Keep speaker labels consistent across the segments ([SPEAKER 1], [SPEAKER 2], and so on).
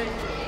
[SPEAKER 1] One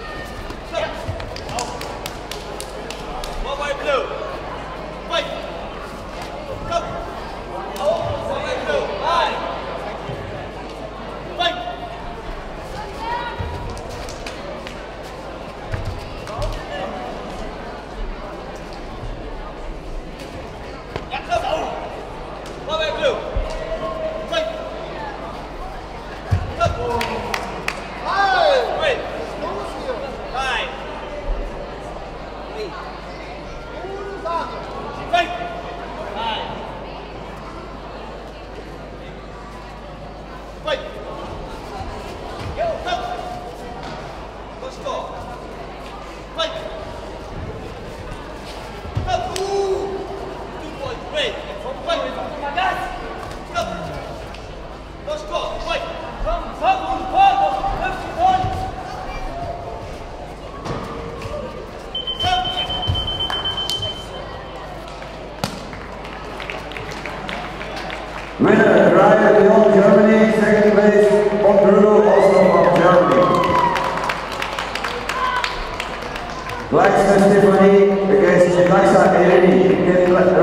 [SPEAKER 1] Fight. Winner, Ryan Leon, Germany. Second place, Bruno, also from Germany. Blacksmith Stephanie against Naxa Eleni.